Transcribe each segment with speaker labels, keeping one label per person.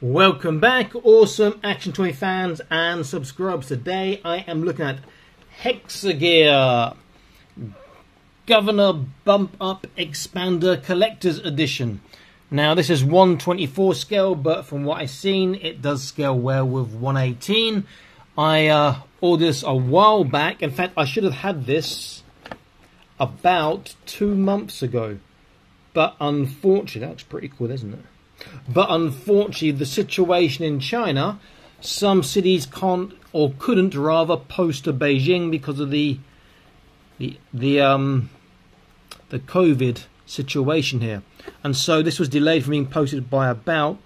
Speaker 1: Welcome back, awesome Action Toy fans and subscribers. Today I am looking at Hexagear Governor Bump Up Expander Collector's Edition. Now this is 124 scale, but from what I've seen, it does scale well with 118. I uh, ordered this a while back. In fact, I should have had this about two months ago. But unfortunately, that's pretty cool, isn't it? But unfortunately, the situation in China, some cities can't or couldn't rather post to Beijing because of the the the um the COVID situation here, and so this was delayed from being posted by about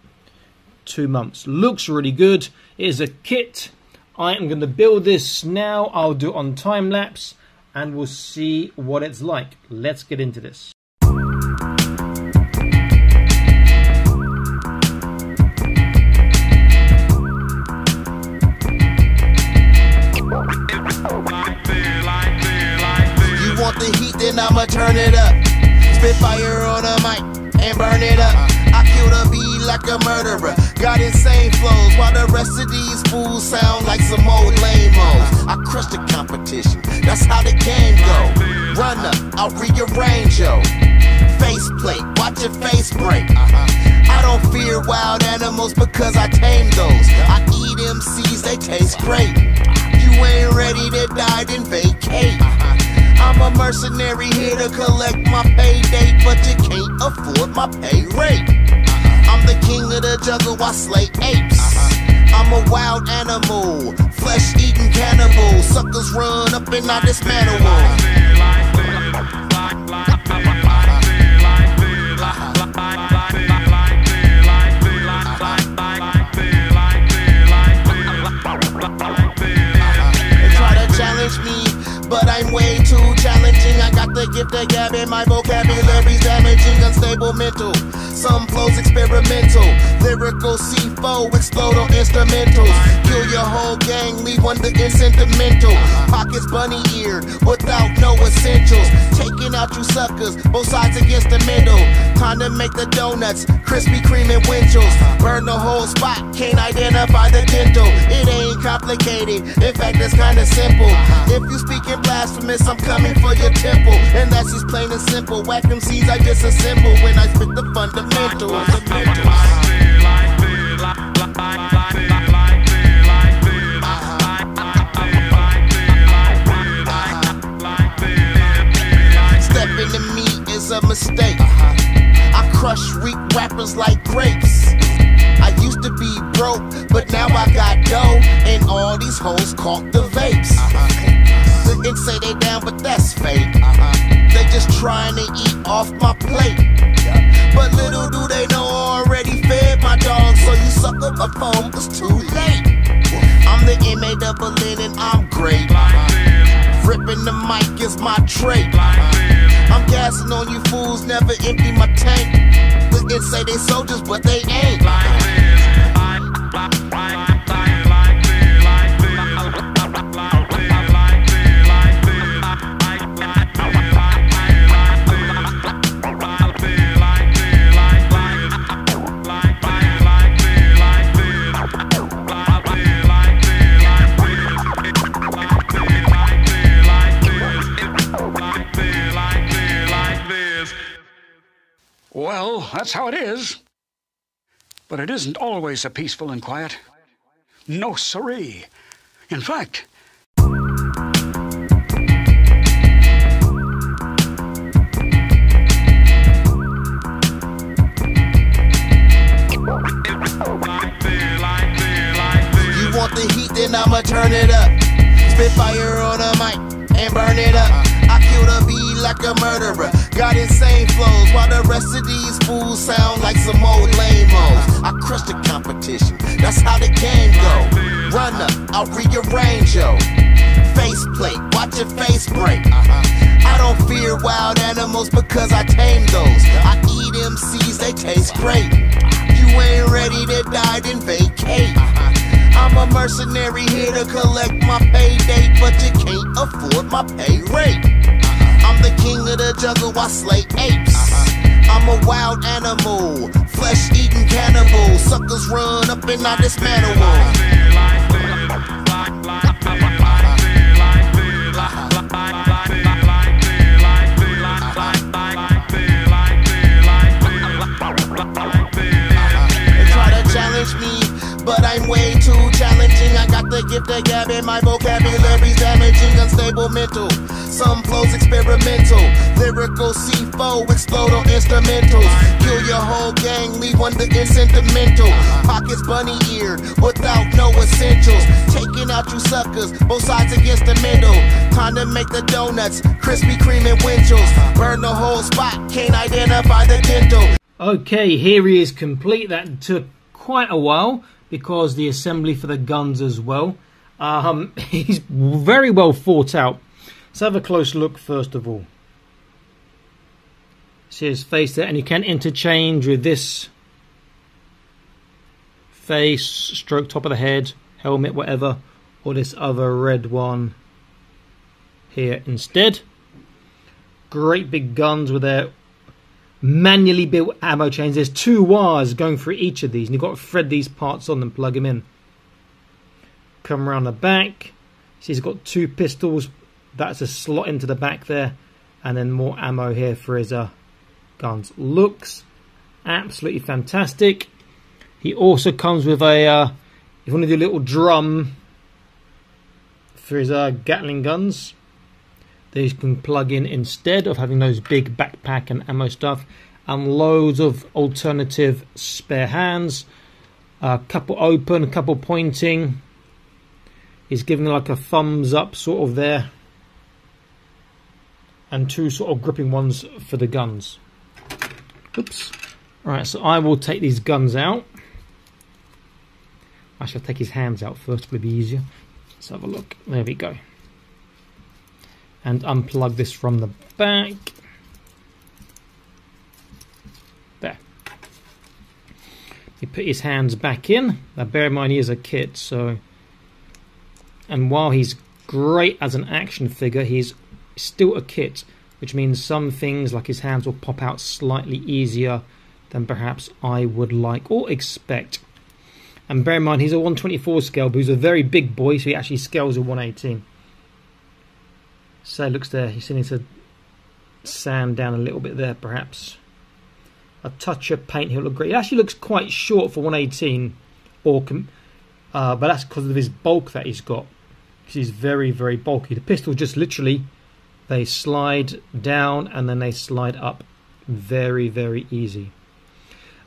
Speaker 1: two months. Looks really good. It is a kit. I am going to build this now. I'll do it on time lapse, and we'll see what it's like. Let's get into this.
Speaker 2: Then it up. Spit fire on the mic and burn it up. I kill the beat like a murderer. Got insane flows while the rest of these fools sound like some old lamos. I crush the competition, that's how the game go. Run up, I'll rearrange yo. Face plate, watch your face break. I don't fear wild animals because I tame those. I eat MCs, they taste great. You ain't ready to die, then vacate. I'm a mercenary here to collect my payday, but you can't afford my pay rate. Uh-huh. I'm the king of the jungle, I slay apes. Uh-huh. I'm a wild animal, flesh eating cannibal. Suckers run up and I dismantle my vocabulary's damaging, unstable mental. Some flows experimental, lyrical C4 explode on instrumentals. Kill your whole gang, leave one the sentimental. Pockets bunny eared without no essentials. Taking out you suckers, both sides against the middle. Time to make the donuts, Krispy Kreme and Winchell's. Burn the whole spot, can't identify the dental. It ain't complicated, in fact, it's kinda simple. If you speak in blasphemous, I'm coming for your temple. And that's just plain and simple. Whack them seeds I disassemble when I spit the fundamentals. Is a mistake. I crush weak rappers like grapes. I used to be broke, but now I got dough, and all these hoes caught the vapes and say they down, but that's fake. Uh-huh. They just trying to eat off my plate. But little do they know I already fed my dog, so you suck up my phone, it's too late. I'm the MA double N and I'm great. Ripping the mic is my trait. I'm gassing on you fools, never empty my tank. Look say they soldiers, but they ain't.
Speaker 3: That's how it is. But it isn't always so peaceful and quiet. No siree. In fact,
Speaker 2: You want the heat, then I'ma turn it up. Spit fire on the mic and burn it up. I kill the beat like a murderer. Got insane flows while the rest of these fools sound like some old lamos. I crush the competition, that's how the game go. Run up, I'll rearrange yo. Face plate, watch your face break. Uh-huh. I don't fear wild animals because I tame those. I eat MCs, they taste great. You ain't ready to die, then vacate. Uh-huh. I'm a mercenary here to collect my payday, but you can't afford my pay rate. Uh-huh. I'm the king of the jungle, I slay apes. Uh-huh. I'm a wild animal, flesh eating cannibal. Suckers run up and I dismantle and my vocabulary's damaging, unstable mental. Some flows experimental, lyrical C4 explode on instrumentals. Kill your whole gang, leave one the sentimental. Pockets bunny eared, without no essentials. Taking out you suckers, both sides against the middle. Time to make the donuts, Krispy Kreme and Winchell's. Burn the whole spot, can't identify the dental.
Speaker 1: Okay, here he is complete. That took quite a while because the assembly for the guns as well. Um, he's very well thought out. Let's have a close look first of all. See his face there, and you can interchange with this face, stroke top of the head, helmet, whatever, or this other red one here instead. Great big guns with their manually built ammo chains. There's two wires going through each of these, and you've got to thread these parts on and plug them in. Come around the back. See, he's got two pistols. That's a slot into the back there, and then more ammo here for his uh, guns. Looks absolutely fantastic. He also comes with a, uh, if you want to do a little drum for his uh, Gatling guns, these can plug in instead of having those big backpack and ammo stuff and loads of alternative spare hands a couple open a couple pointing he's giving like a thumbs up sort of there. And two sort of gripping ones for the guns. Oops. Alright, so I will take these guns out. I shall take his hands out first it'll be easier. Let's have a look. There we go. And unplug this from the back. There. He put his hands back in. Now bear in mind he is a kit, so and while he's great as an action figure, he's still a kit, which means some things like his hands will pop out slightly easier than perhaps I would like or expect. And bear in mind he's a 124 scale, but he's a very big boy, so he actually scales a 118. So looks there. You still need to sand down a little bit there, perhaps. A touch of paint, he'll look great. He actually looks quite short for 118, or uh, but that's because of his bulk that he's got. He's very, very bulky. The pistol just literally they slide down and then they slide up, very, very easy.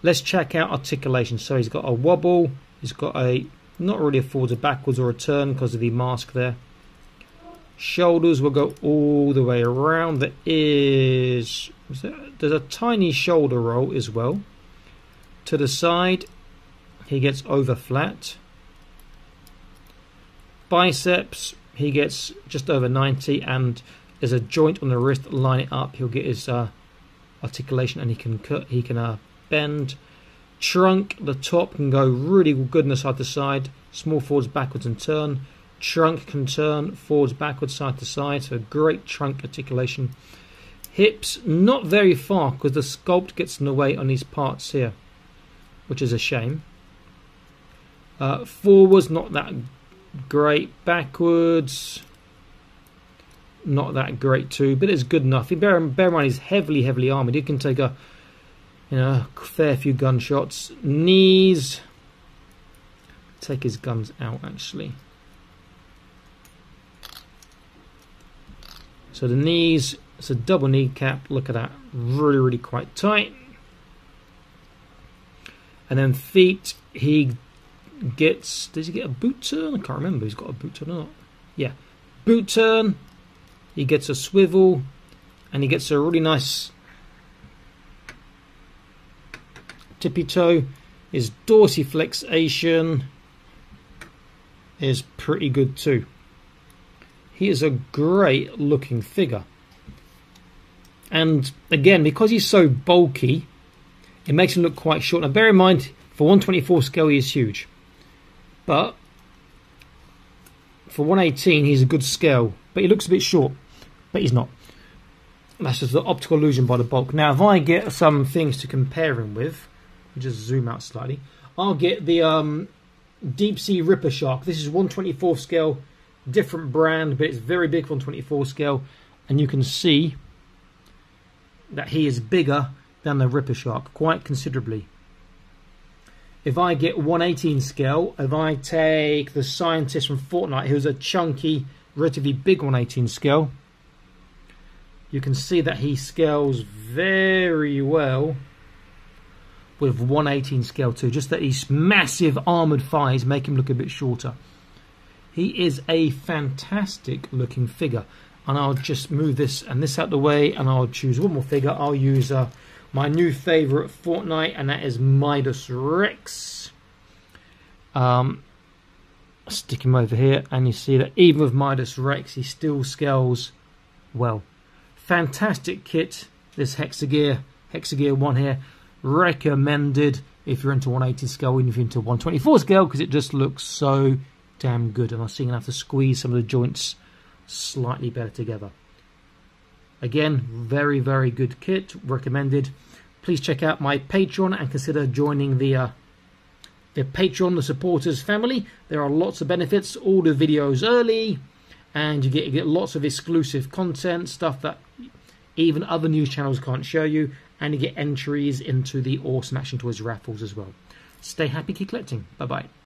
Speaker 1: Let's check out articulation. So he's got a wobble. He's got a not really a forwards or backwards or a turn because of the mask there. Shoulders will go all the way around. There is there, there's a tiny shoulder roll as well. To the side, he gets over flat. Biceps, he gets just over 90, and there's a joint on the wrist. Line it up, he'll get his uh, articulation, and he can cut. He can uh, bend. Trunk, the top can go really good on the side to side. Small forwards, backwards, and turn Trunk can turn forwards, backwards, side to side, so great trunk articulation. Hips, not very far because the sculpt gets in the way on these parts here, which is a shame. Uh, forwards, not that great. Backwards, not that great too, but it's good enough. Bear, bear in mind, he's heavily, heavily armored. He can take a, you know, a fair few gunshots. Knees, take his guns out actually. So the knees, it's a double kneecap. Look at that, really, really quite tight. And then feet, he gets. Does he get a boot turn? I can't remember. He's got a boot turn or not. Yeah, boot turn. He gets a swivel, and he gets a really nice tippy toe. His dorsiflexation is pretty good too. He is a great looking figure. And again, because he's so bulky, it makes him look quite short. Now, bear in mind, for 124 scale, he is huge. But for 118, he's a good scale. But he looks a bit short. But he's not. That's just the optical illusion by the bulk. Now, if I get some things to compare him with, just zoom out slightly, I'll get the um, Deep Sea Ripper Shark. This is 124 scale, different brand, but it's very big 124 scale, and you can see that he is bigger than the Ripper Shark, quite considerably. If I get 118 scale, if I take the scientist from Fortnite, who's a chunky, relatively big 118 scale, you can see that he scales very well with 118 scale too. Just that his massive armoured thighs make him look a bit shorter. He is a fantastic looking figure. And I'll just move this and this out the way and I'll choose one more figure. I'll use uh, my new favourite Fortnite, and that is Midas Rex. Um, stick him over here, and you see that even with Midas Rex, he still scales well. Fantastic kit, this Hexagear, Hexagear 1 here. Recommended if you're into 180 scale, even if you're into 124 scale, because it just looks so damn good. And I'm seeing I have to squeeze some of the joints slightly better together. Again, very, very good kit, recommended. Please check out my Patreon and consider joining the uh, the Patreon, the supporters family. There are lots of benefits, all the videos early, and you get, you get lots of exclusive content, stuff that even other news channels can't show you, and you get entries into the awesome Action Toys raffles as well. Stay happy, keep collecting. Bye bye.